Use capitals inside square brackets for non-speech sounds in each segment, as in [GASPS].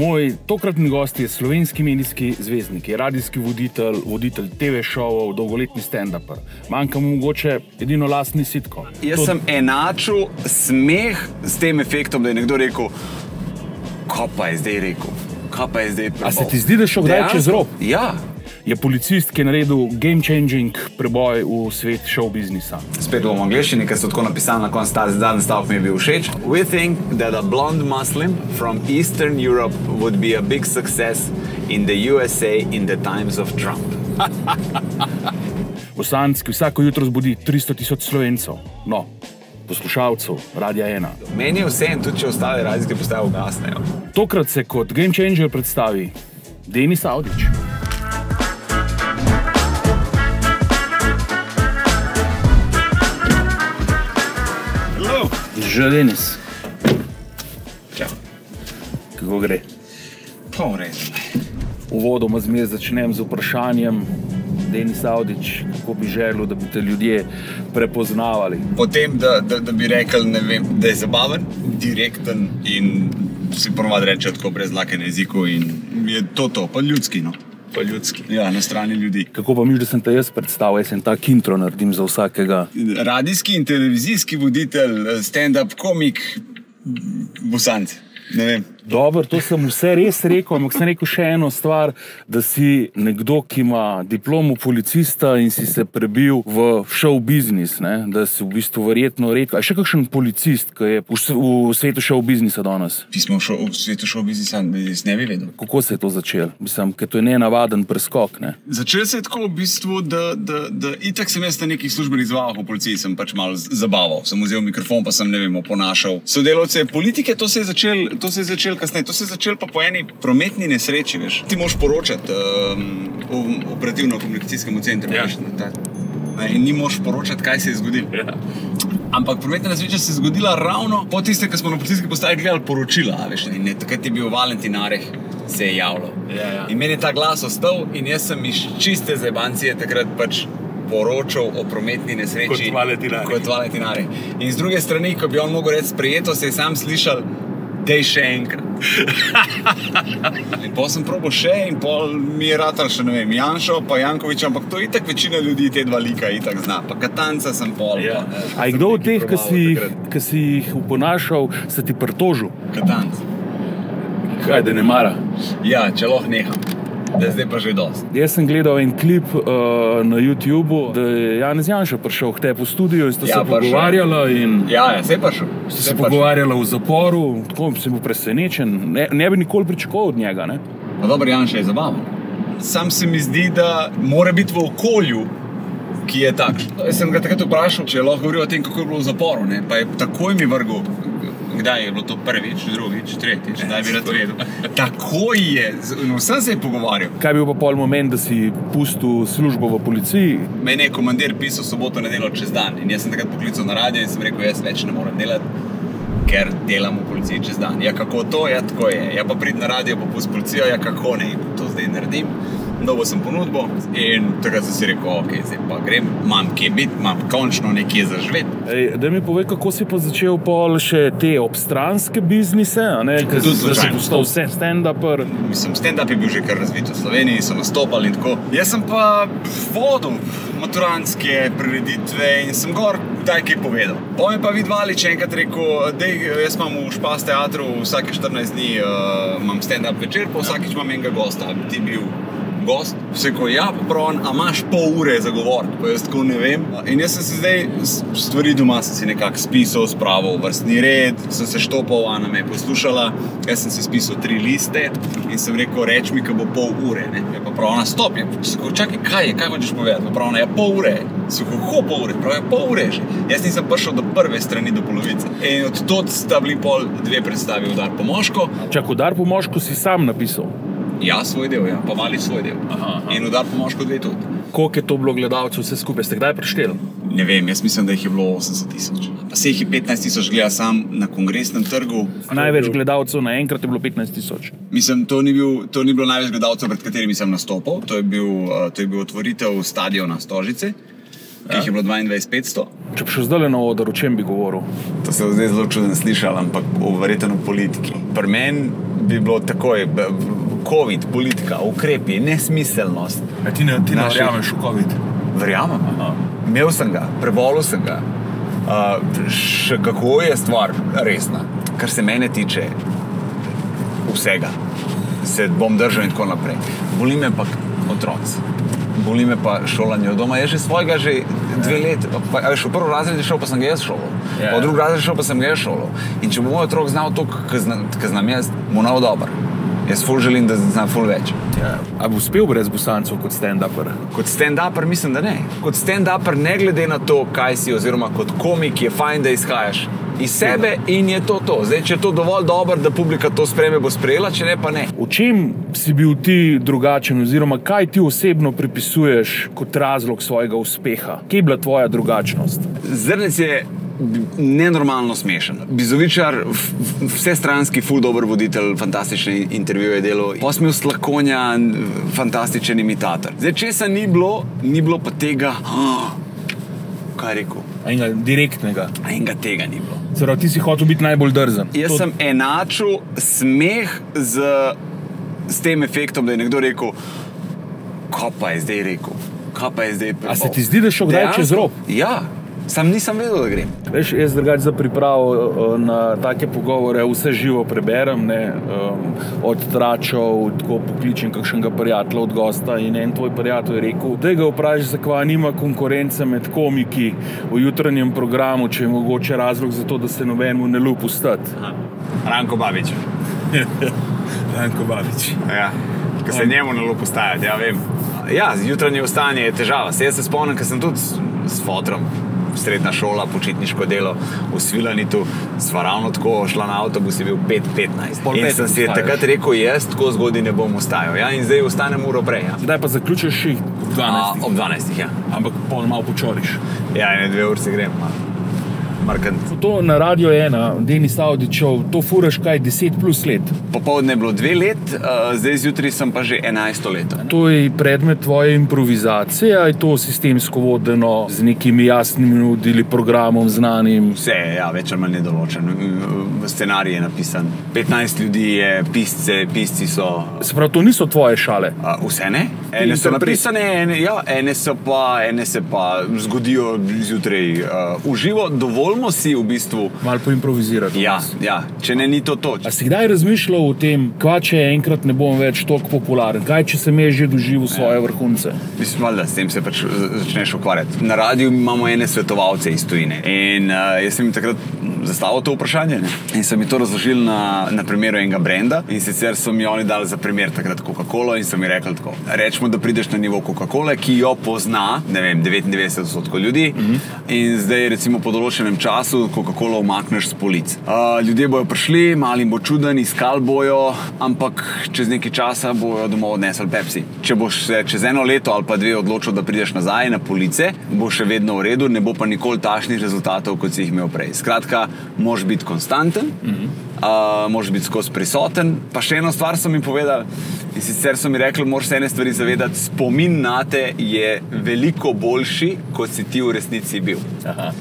Moj tokratni gost je slovenski medijski zvezdnik, je radijski voditelj, voditelj TV-šovov, dolgoletni stand-up. Manjka mu mogoče edino lastni sitko. Jaz to... sem enačil smeh s tem efektom, da je nekdo rekel, kaj pa je zdaj rekel. Pa je zdaj A se ti zdi, da je šel kdaj čez rob? Ja. Je policist, ki je naredil game-changing preboj v svet show biznisa. Spet bomo angliščini, ker so tako napisali na koncu, da zadnji stavek mi je bil všeč. We think that a blonde Muslim from Eastern Europe would be a big success in the USA in the times of Trump. [LAUGHS] Bosanski vsako jutro zbudi 300 tisoč slovencev. No, poslušalcev, radio ena. Meni je vse en, tudi če ostale radijske postaje ugasnejo. Tokrat se kot game changer predstavi Denis Audič. Že Denis. Čau. Kako gre? Pol redu. Uvodoma zmeraj začnem z vprašanjem, Denis Audič, kako bi želel, da bi te ljudje prepoznavali. Potem, da, da, da bi rekel, vem, da je zabaven, direkten in si ponovadi reče tako brez lake na jeziku. In je to to, pa ljudski. No. Pa ljudski. Ja, na strani ljudi. Kako pa mi, da sem te jaz predstavil, jaz sem ta intro naredim za vsakega? Radijski in televizijski voditelj, stand-up komik, bosanci. Ne vem. Dobro, to sem vse res rekel, ampak sem rekel še eno stvar, da si nekdo, ki ima diplomo policista in si se prebil v show business, ne? da si v bistvu verjetno redko. A še kakšen policist, ki je v, v svetu show businessa danes? Pismo v, v svetu show businessa, jaz ne bi vedel. Kako se je to začelo? Mislim, ker to je nenavaden preskok. Ne? Začel se je tako v bistvu, da, da, da itak sem jaz na nekih službenih zvah v policiji, sem pač malo zabaval, sem vzel mikrofon, pa sem ne vem, oponašal sodelavce politike, to se je začelo začel kasneje. To se je začelo pa po eni prometni nesreči. Veš. Ti moš poročati um, v operativno-komunikacijskem centru. Ja. Veš, ne, in ni moš poročati, kaj se je zgodilo. Ja. Ampak prometna nesreča se je zgodila ravno po tistem, ko smo na policijski postaji gledali poročila. Veš, ne, takrat je bil Valentin Areh, se je javljal. Ja, ja. In meni je ta glas ostal, in jaz sem iz čiste zebancije takrat pač. Poročal o prometni nesreči kot Valentinari. In z druge strani, ko bi on mogel reči, sprejeto se je sam slišal, da je še enkrat. [LAUGHS] in pa sem probo še in pol mi je rata še ne vem, Janšo, pa Jankovič, ampak to je itak večina ljudi te dva lika itak zna, pa katanca sem pol. Ja. A je kdo od teh, ki si, si jih uponašal, se ti pritožil? Katanca. Kaj, da ne mara? Ja, če lahko neham da je zdaj pa že dosti. Jaz sem gledal en klip uh, na YouTubu, da je Janez Janša prišel k tebi v studio in ste ja, se pogovarjali. In... Ja, ja, se je prišel. Ste se pogovarjali v zaporu, tako sem bil presenečen. Ne, ne bi nikoli pričakoval od njega. Dobro, Janša je zabaven. Sam se mi zdi, da mora biti v okolju. Ki je tak. Jaz sem ga takrat vprašal, če lahko govori o tem, kako je bilo v zaporu. Ne? Pa je takoj mi vrgel kdaj je bilo to prvič, drugič, tretjič, da bi rad vedel. Tako je, no, vsem se je pogovarjal. Kaj bi bil pa pol moment, da si pustil službo v policiji? Meni je komandir pisal soboto nedeljo čez dan in jaz sem takrat poklical na radio in sem rekel, jaz več ne morem delati. Ker delam v policiji čez dan. Ja, kako to je, tako je. Ja, pa pridem na radio, pa pusti policijo, ja, kako ne, to zdaj naredim dobil sem ponudbo in takrat sem si rekel, ok, zdaj pa grem, imam kje biti, imam končno nekje za živeti. Da mi povej, kako si pa začel pol še te obstranske biznise, ker si postal vse stand-up. Mislim, stand-up je bil že kar razvit v Sloveniji, so nastopali in tako. Jaz sem pa vodil maturantske prireditve in sem gor. Daj, kaj povedal. Po mi pa vidvali, če enkrat rekel, da jaz imam v Špas teatru vsake 14 dni, uh, stand-up večer, pa vsakeč imam enega gosta, ti bil gost, vse ko ja, prav, a imaš pol ure za govor, pa jaz tako ne vem. In jaz sem se zdaj stvari doma, sem si nekako spisal, spravil vrstni red, sem se štopal, Ana me je poslušala, jaz sem si spisal tri liste in sem rekel, reč mi, ko bo pol ure. Ne? Je pa prav, stop, je, čakaj, kaj je, kaj hočeš povedati, prav, je pol ure. Suho, kako pol ure, prav je pol ure že. Jaz nisem prišel do prve strani, do polovice. In od tod sta bili pol dve predstavi, udar po moško. Čak, udar po moško si sam napisal. Ja, svoj del, ja. pa mali svoj del. Aha, aha. In udar po moško dve tudi. Koliko je to bilo gledalcev, vse skupaj ste kdaj prešteli? Ne vem, jaz mislim, da jih je bilo 80 tisoč. Pa se jih je 15 tisoč gledal sam na kongresnem trgu. Največ gledalcev naenkrat je bilo 15 tisoč. Mislim, to ni, bil, to ni bilo največ gledalcev, pred katerimi sem nastopil. To je bil, uh, to je bil otvoritev stadiona Stožice. ki jih je bilo 22-500. Če bi šel zdaj na oder, o čem bi govoril? To se je zdaj zelo čudno slišalo, ampak verjetno v politiki. Pri meni bi bilo takoj, COVID, politika, ukrepi, nesmiselnost. A ti ne, ti ne Naši- verjameš v COVID? Verjamem, imel sem ga, prebolel sem ga. Uh, še kako je stvar resna, kar se mene tiče, vsega. Se bom držal in tako naprej. Boli me pa otroci, boli me pa šolanje od doma. Jaz že svojega že dve leti, pa, veš, v prvi razred je šel, pa sem ga jaz šolal. Ja. V drugi razred je šel, pa sem ga jaz šolal. In če bo moj otrok znal to, kar zna- kar znam jaz, mu nav dober. Jaz ful želim, da zna ful več. Ja. A bi uspel brez bosancev kot stand-upper? Kot stand-upper mislim, da ne. Kot stand-upper, ne glede na to, kaj si, oziroma kot komik, je fajn, da izhajaš iz sebe in je to to. Zdaj, če je to dovolj dobro, da publika to spreme, bo sprejela, če ne, pa ne. V čem si bil ti drugačen, oziroma kaj ti osebno pripisuješ kot razlog svojega uspeha? Kje je bila tvoja drugačnost? Zrnec je nenormalno smešen. Bizovičar, vse stranski, full dober voditelj, fantastične intervjuje delo. Posmil slakonja, fantastičen imitator. Zdaj, česa ni bilo, ni bilo pa tega, "Ah, [GASPS] kaj rekel. Enega direktnega. Enega tega ni bilo. Zelo ti si hotel biti najbolj drzen. Jaz To- sem enačil smeh z, z tem efektom, da je nekdo rekel, kaj pa je zdaj rekel. Kaj pa je zdaj A se ti zdi, da je šel kdaj čez rob? Ja, sam nisem vedel, da grem. Veš, jaz drugače za pripravo eh, na take pogovore vse živo preberem, ne, um, od tračov, tako pokličem kakšnega prijatelja od gosta. In en tvoj prijatelj je rekel, da ga vprašaj, zakaj nima konkurence med komiki v jutranjem programu, če je mogoče razlog za to, da se nobenemu ne lupi ustati. Ranko Babič. Janko [LAUGHS] Babič. Ja. Ki se njemu nalo postajati, ja vem. Ja, jutranje vstanje je težava. Se jaz se spomnim, ker sem tudi s, s fotrom. Srednja šola, počitniško delo v Svilanitu, sva ravno tako šla na avtobus, je bil 5-15. Pol In sem si takrat rekel, jaz tako zgodaj ne bom ustajal. Ja? In zdaj vstanem uro prej. Ja? Zdaj pa zaključiš ob 12. A, ob 12. Ja, Ampak pol malo počoriš. ja ene dve uri si grem. Markant. To na radio ena, Denis Audičov, to furaš kaj 10 plus let. Popovdne je bilo dve let, uh, zdaj zjutraj sem pa že 11 let. To je predmet tvoje improvizacije, ali je to sistemsko vodeno z nekimi jasnimi nudili, programom znanim? Vse je ja, več ali manj nedoločen. Scenarij je napisan. 15 ljudi je, pisce, pisci so. Se pravi, to niso tvoje šale. A, vse ne? Ene so napisane, ene, ja, ene, so pa, ene se pa zgodijo zjutraj uh, v živo. Dovolimo si v bistvu. Malo poimprovizirati. Ja, ja, če ne, ni to to. A si kdaj razmišljal o tem, kaj če enkrat ne bom več tako popularen, kaj če sem že doživel svoje vrhunce? Mislim, valjda, s tem se pač z- začneš ukvarjati. Na radiju imamo ene svetovalce iz tujine. In uh, jaz sem jim takrat zastavil to vprašanje. Ne? In so mi to razložili na, na primeru enega brenda. In sicer so mi oni dali za primer takrat Coca-Cola in so mi rekli tako. Rečemo, da prideš na nivo Coca-Cola, ki jo pozna ne vem, 99% ljudi. Mm -hmm. In zdaj, recimo, po določenem času Coca-Cola umakneš z polic. Uh, ljudje bodo prišli, mali bo čuden, iskali bojo, ampak čez nekaj časa bojo domov odnesli Pepsi. Če boš se čez eno leto ali pa dve odločil, da prideš nazaj na police, bo še vedno v redu, ne bo pa nikoli takšnih rezultatov, kot si jih imel prej. Skratka, moraš biti konstanten. Mm -hmm. Uh, moraš biti skozi prisoten. Pa še eno stvar so mi povedali, in sicer so mi rekli, moraš se ene stvari zavedati. Spomin na te je veliko boljši, kot si ti v resnici bil. Aha.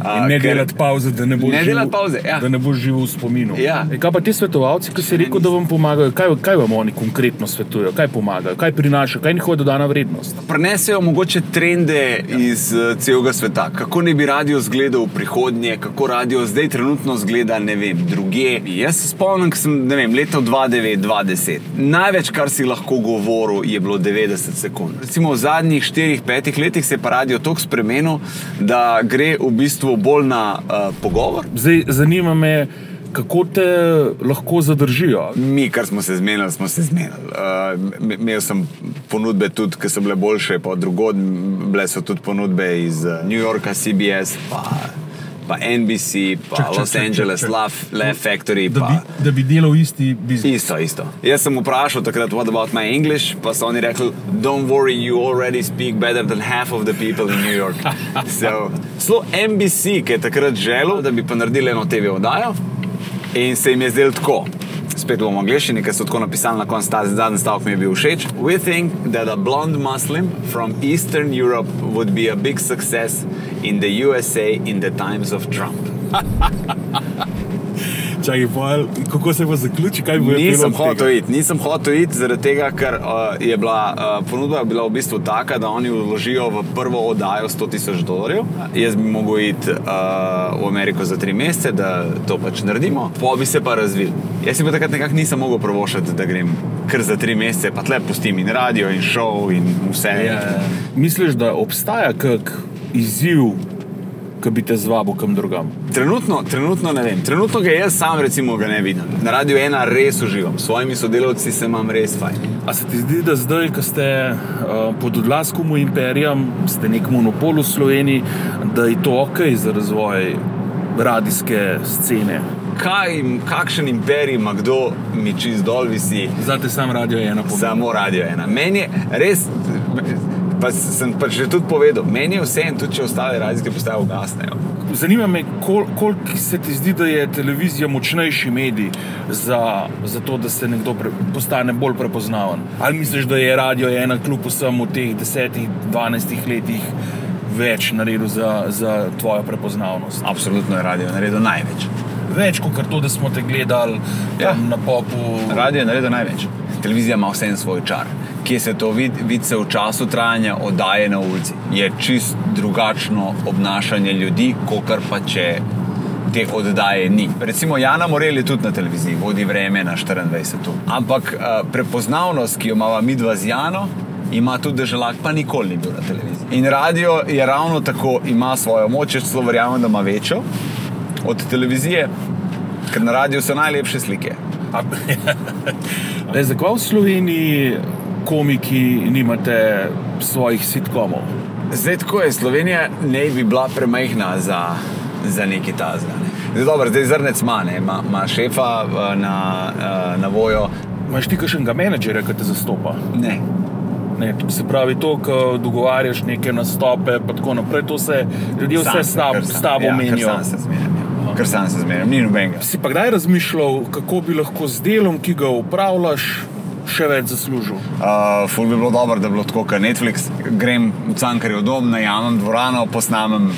A, In ne delati pauze, da ne boš Ne živel- pavze, ja. da ne boš živel v spominu. Ja. E, kaj pa ti svetovalci, ki si rekel, da vam pomagajo, kaj, kaj vam oni konkretno svetujejo, kaj pomagajo, kaj prinašajo, kaj je njihova dodana vrednost? Prenesejo mogoče trende iz uh, celega sveta, kako ne bi radio izgledal v prihodnje, kako radio zdaj trenutno izgleda, ne vem, druge. Jaz se spomnim, ko sem, ne vem, leta 2009-2010. Največ, kar si lahko govoril, je bilo 90 sekund. Recimo v zadnjih 4-5 letih se je pa radio toliko spremenil, da gre v bistvu bolj na uh, pogovor. Zdaj, zanima me, kako te lahko zadržijo. Mi, kar smo se zmenili, smo se zmenili. Uh, imel sem ponudbe tudi, ki so bile boljše, pa drugod, bile so tudi ponudbe iz uh, New Yorka, CBS, pa, pa NBC, pa Čak, čak, Los čak, Angeles, čak. Laugh, Laugh Factory. Da Pa, bi, da bi delal isti biznis. Isto, isto. Jaz sem vprašal takrat, what about my English, pa so oni rekli, don't worry, you already speak better than half of the people in New York. [LAUGHS] so, Slo NBC, ki je takrat želel, da bi pa naredili eno TV oddajo, in se jim je zdelo tako. Spet angleščini, ker so tako napisali na koncu, zadnji stavek mi je bil všeč. We think that a blonde Muslim from Eastern Europe would be a big success in the USA in the times of Trump. [LAUGHS] Čakaj, pojel, kako se bo zaključil, kaj bo Nisem hotel iti, nisem hotel iti, zaradi tega, ker uh, je bila uh, ponudba je bila v bistvu taka, da oni vložijo v prvo oddajo 100 tisoč dolarjev. Jaz bi mogel iti uh, v Ameriko za tri mesece, da to pač naredimo, pa bi se pa razvil. Jaz si pa takrat nekako nisem mogel prvošati, da grem kar za tri mesece, pa tle pustim in radio in šov in vse. Ja, misliš, da obstaja kak izziv? Ki bi te zvabil kam drugam? Trenutno, trenutno ne vem. Trenutno ga jaz sam recimo ga ne vidim. Na radiju ena res uživam, s svojimi sodelavci se imam res fajn. A se ti zdi, da zdaj, ko ste uh, pod odlaskom v imperijem, ste nek monopol v Sloveniji, da je to ok za razvoj radijske scene? Kaj, kakšen imperij ima kdo, mi čez dol visi? Zate sam radio ena. Samo radio ena. Meni je res pa sem pa že tudi povedal, meni je vse en, tudi če ostale radijske postaje ugasnejo. Zanima me, kol, koliko se ti zdi, da je televizija močnejši medij za, za to, da se nekdo pre, postane bolj prepoznaven. Ali misliš, da je radio ena kljub vsem v teh desetih, dvanajstih letih več naredil za, za tvojo prepoznavnost? Absolutno je radio naredil največ. Več kot to, da smo te gledali ja. na popu. Radio je naredil največ. Televizija ima vse en svoj čar kje se to vidi, vidi se v času trajanja oddaje na ulici. Je čist drugačno obnašanje ljudi, kot pa če te oddaje ni. Recimo Jana Morel je tudi na televiziji, vodi vreme na 24. Ampak uh, prepoznavnost, ki jo imamo mi dva z Jano, ima tudi državljak, pa nikoli ni bil na televiziji. In radio je ravno tako, ima svojo moč, če celo verjamem, da ima večjo od televizije, ker na radiju so najlepše slike. [LAUGHS] Zakaj v Sloveniji komiki nimate svojih sitkomov. Zdaj, tako je, Slovenija ne bi bila premajhna za, za neki tazga. Ne. Zdaj, dobro, zdaj zrnec ima, ima šefa eh, na, eh, na vojo. Imaš ti kakšnega menedžerja, ki te zastopa? Ne. Ne, se pravi, to, ko dogovarjaš neke nastope, pa tako naprej, to se ljudje vse s tabo ja, menijo. Sam se zmerjam. Ja. Ker sam se zmerjam, ni nobenega. Si pa kdaj razmišljal, kako bi lahko z delom, ki ga upravljaš, še več zaslužil. Uh, ful bi bilo dobro, da bi bilo tako kot Netflix. Grem v Cankarjev dom, najamem dvorano, posnamem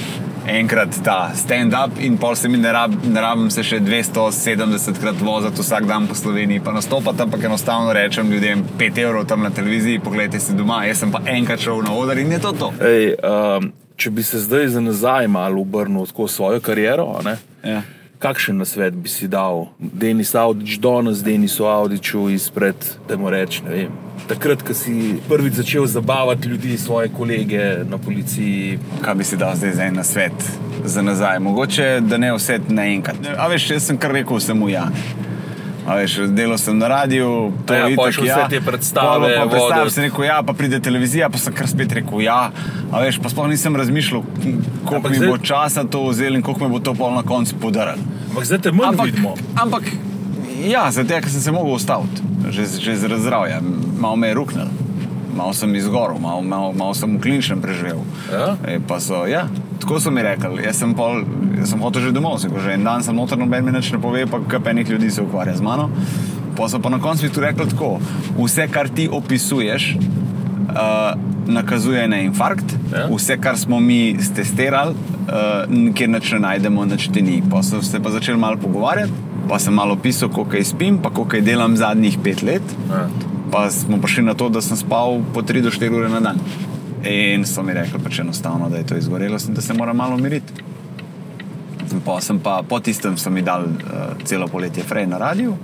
enkrat ta stand-up in pol se mi ne, rab, ne rabim se še 270 krat voziti vsak dan po Sloveniji, pa nastopati, ampak enostavno rečem ljudem 5 evrov tam na televiziji, pogledajte si doma, jaz sem pa enkrat šel na oder in je to to. Ej, um, če bi se zdaj za nazaj malo obrnil tako svojo kariero, ja kakšen nasvet bi si dal, Denis Audič, danes Denisu Audiču izpred, da mu rečem, takrat, ko si prvič začel zabavati ljudi, svoje kolege na policiji. Kaj bi si dal zdaj za en nasvet za nazaj? Mogoče, da ne vse naenkrat. A veš, jaz sem kar rekel vsemu ja. Veš, delal sem na radiju, to ja, je bilo vse ja. te predstave. Pa, pa predstavljal sem rekel, ja, pa pride televizija, pa sem kar spet rekel, ja. Veš, pa sploh nisem razmišljal, koliko mi zdaj... bo časa to vzel in koliko mi bo to pol na koncu podaril. Ampak zdaj te manj ampak, vidimo. Ampak, ja, zato ker sem se mogel ustaviti, že, že z razdravja, malo me je ruknil. Malo sem izgoril, malo, malo, malo sem v kliničnem preživel. Ja? E, so, ja, tako so mi rekli. Jaz sem, pol, jaz sem hotel že domov, sem že en dan sem noter, noben mi več ne pove, pa kaj enih ljudi se ukvarja z mano. Pa so pa na koncu tu rekli tako: vse, kar ti opisuješ, uh, nakazuje na infarkt, ja? vse, kar smo mi testirali, uh, kjer neč ne najdemo, neč ti ni. Pa so se pa začeli malo pogovarjati, pa sem malo pisal, koliko spim, pa koliko delam zadnjih pet let. Ja pa smo prišli na to, da sem spal po 3 do 4 ure na dan. In so mi rekli, pač enostavno, da je to izgorelo in da se moram malo umiriti. Pa pa, po tistem so mi dali uh, celo poletje frej na radiju, uh,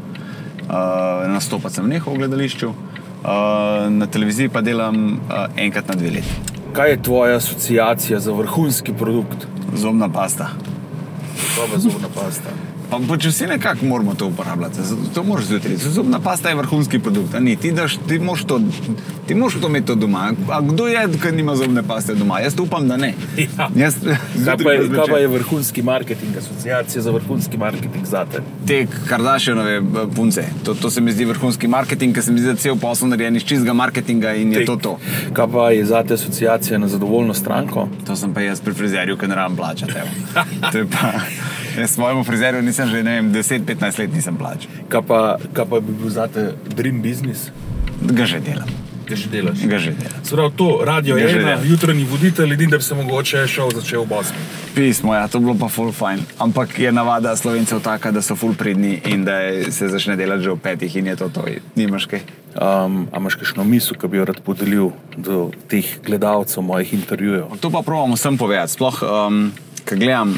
nastopati sem nehal v gledališču, uh, na televiziji pa delam uh, enkrat na dve leti. Kaj je tvoja asociacija za vrhunski produkt? Zobna pasta. Je zobna pasta? Pa, pa če vsi nekako moramo to uporabljati, to moraš zjutraj. Zubna pasta je vrhunski produkt. Ni, ti, daš, ti moraš to, ti moraš to imeti doma. A kdo je, ki nima zubne paste doma? Jaz upam, da ne. Ja. Jaz, kaj, [LAUGHS] pa je, kaj pa je vrhunski marketing, asociacija za vrhunski marketing za te? Te kardašenove eh, punce. To, to se mi zdi vrhunski marketing, ker se mi zdi, da cel posel narejen iz čistega marketinga in je Tek. to to. Kaj pa je za te asociacije na zadovoljno stranko? To sem pa jaz pri frizerju, ker ne rabim plačati. [LAUGHS] Jaz [LAUGHS] svojemu frizerju nisem že 10-15 let nisem plačal. Kaj pa, kaj pa bi bil za te dream business? Ga že delam. Ga že delaš. Ga že delam. Sprav to, radio je ena, jutranji voditelj, edin, da bi se mogoče šel začel v Bosni. Pismo, ja, to bilo pa full fajn. Ampak je navada slovencev taka, da so full pridni in da se začne delati že v petih in je to to. Nimaš kaj. Um, a imaš kakšno misel, ki bi jo rad podelil do teh gledalcev mojih intervjujev? To pa pravimo vsem povedati. Sploh, um, ko gledam,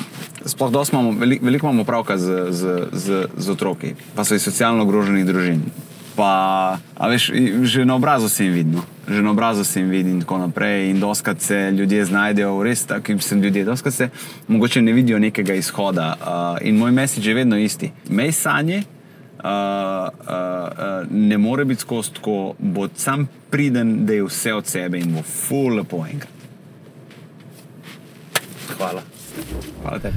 sploh imamo, veliko, veliko imamo pravka z, z, z, z otroki, pa so iz socialno ogroženih družin. Pa, a veš, že na obrazu se jim vidno, že na obrazu se jim vidi in tako naprej. In doskrat se ljudje znajdejo, res taki so ljudje, doskrat se mogoče ne vidijo nekega izhoda. Uh, in moj message je vedno isti. Mej sanje, uh, uh, uh, ne more biti skozi tako, bo sam priden, da je vse od sebe in bo full lepo enkrat. Hvala. Warte.